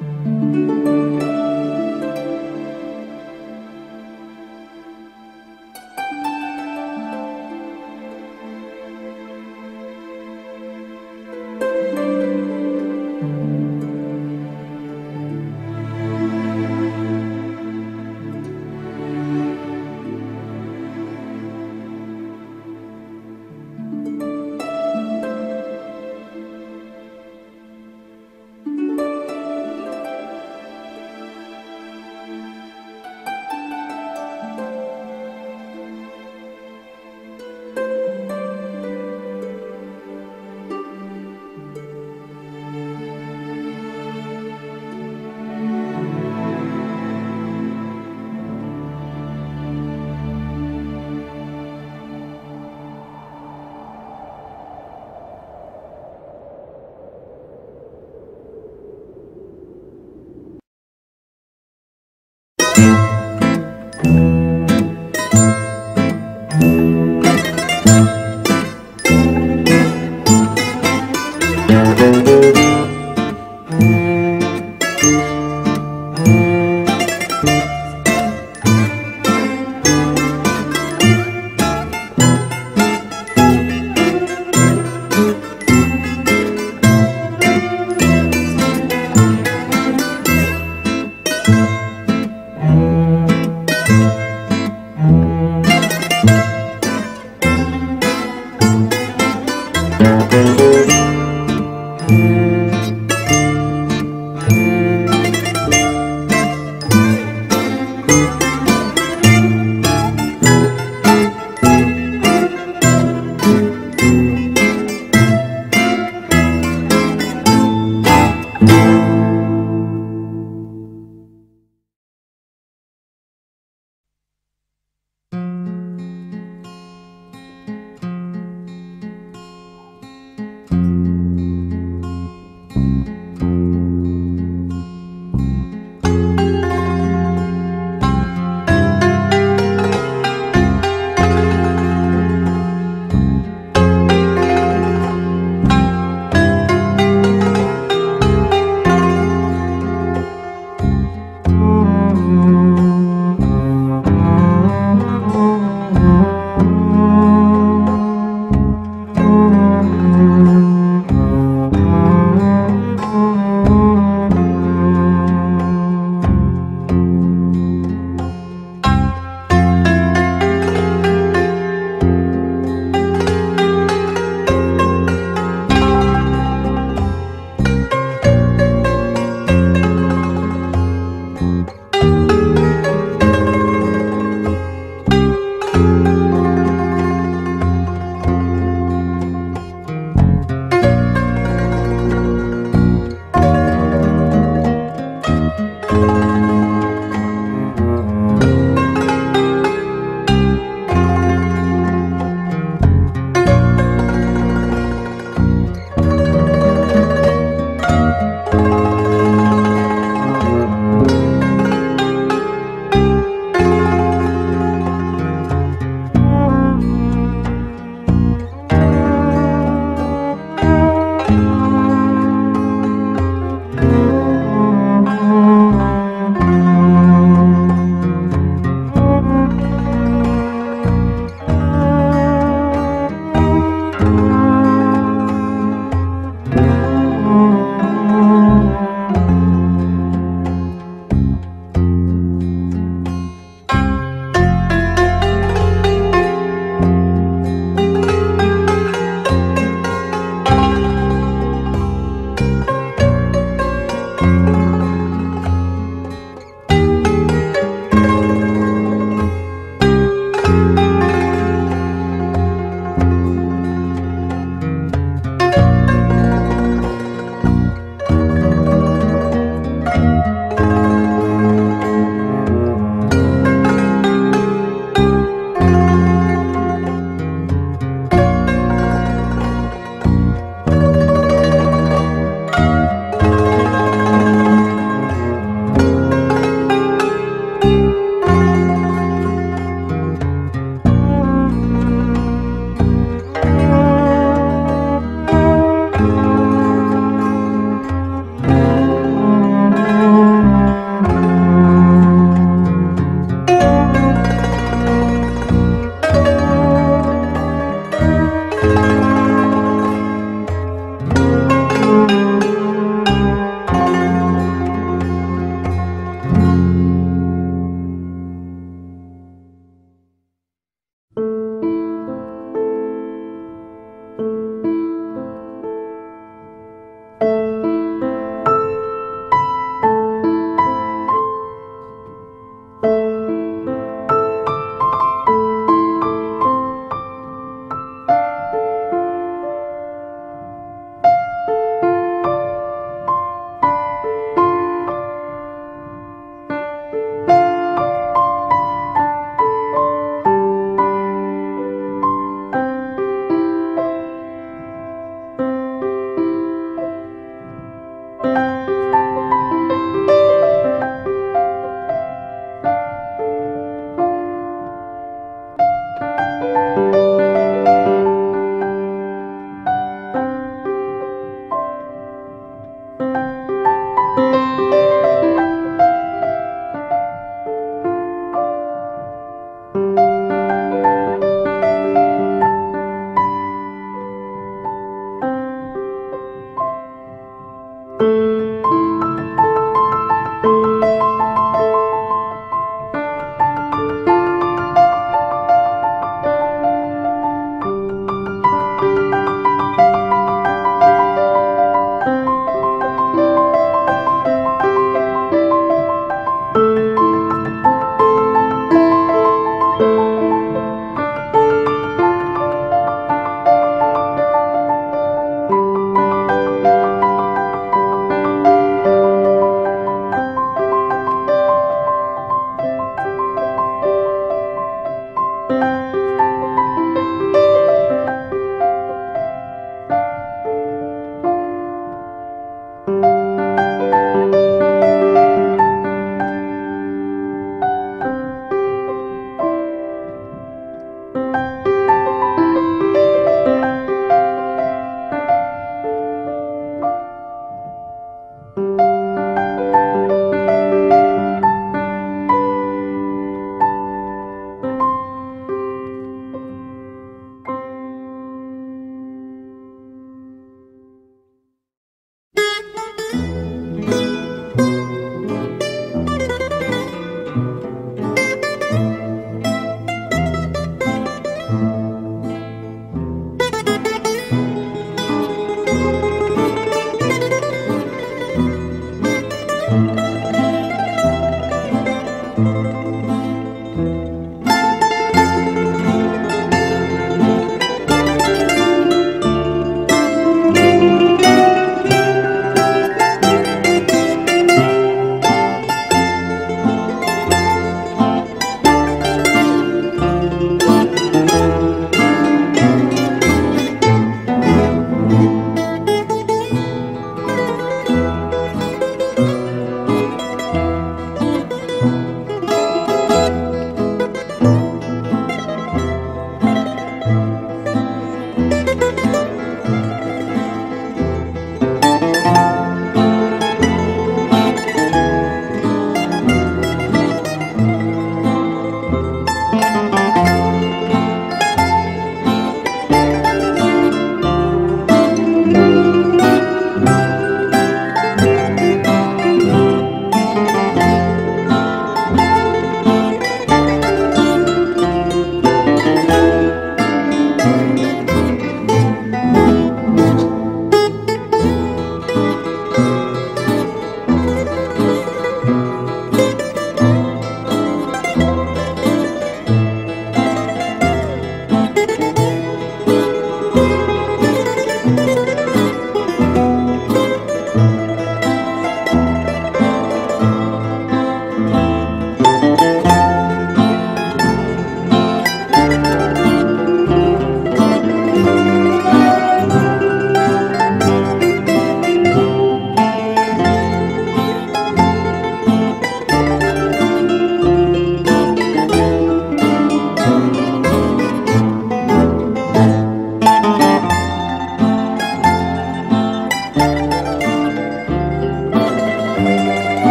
Bye.